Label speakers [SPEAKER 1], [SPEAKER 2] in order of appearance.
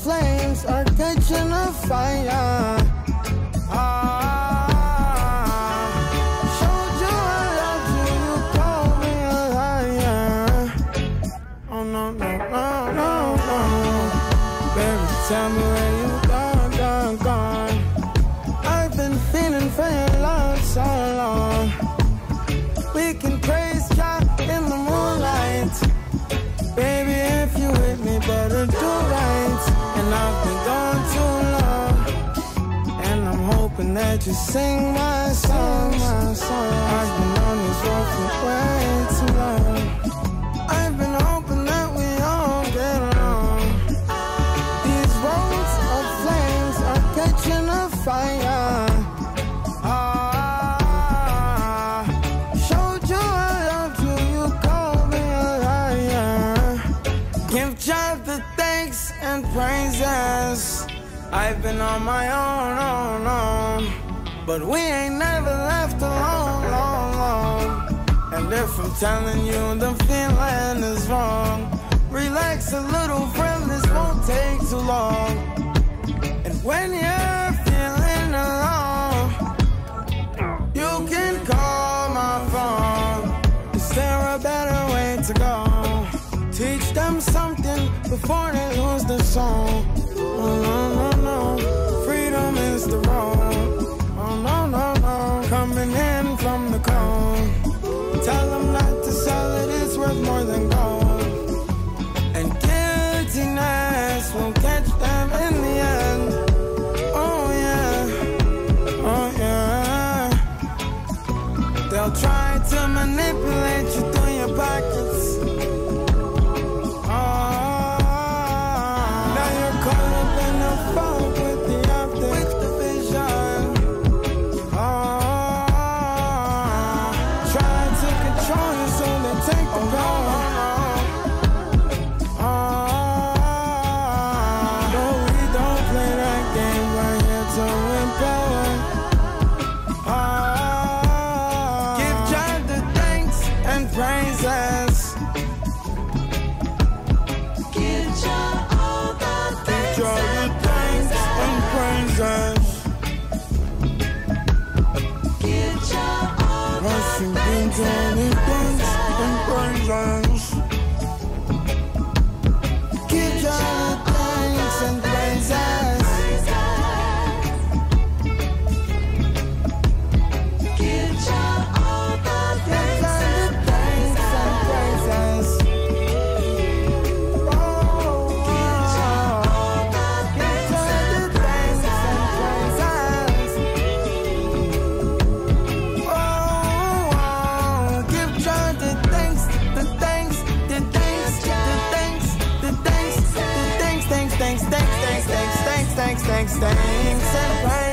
[SPEAKER 1] flames are catching a fire. hoping that you sing my song, my song. I've been on this road for way too long. I've been hoping that we all get along. These roads of flames are catching a fire. Give God the thanks and praises. I've been on my own, on, on. But we ain't never left alone, long, long. And if I'm telling you the feeling is wrong, relax a little, friend, this won't take too long. And when you're feeling alone, you can call my phone. Is there a better way to go? Teach them something before they lose the song. granted things and pain.